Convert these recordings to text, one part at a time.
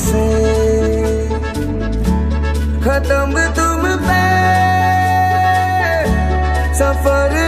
से। खत्म तुम पे। सफ़र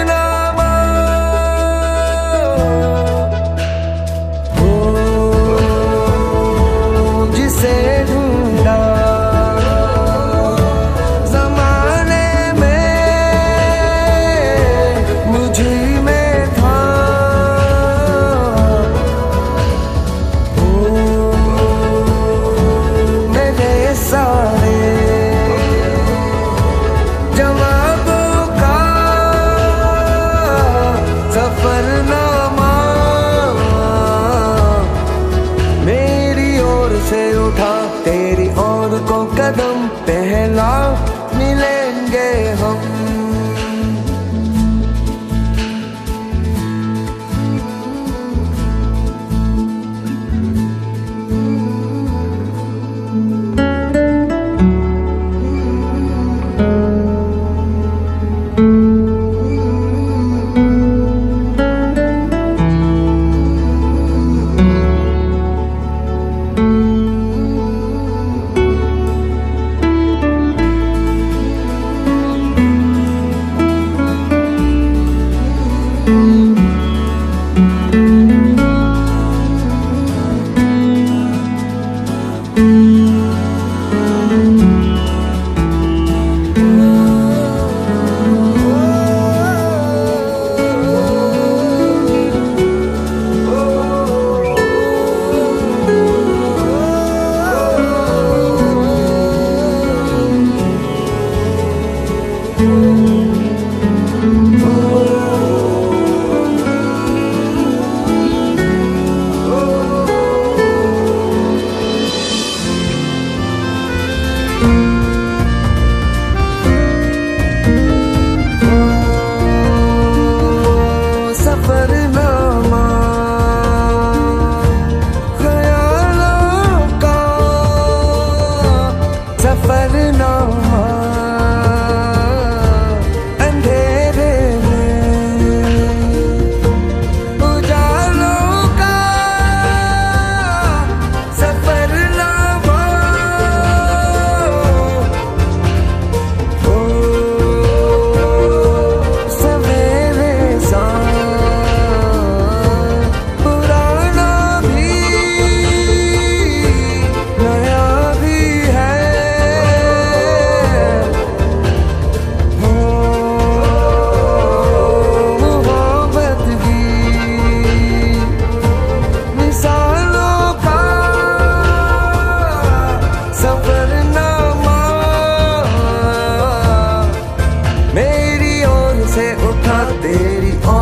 पहला मिले से उठा तेरी और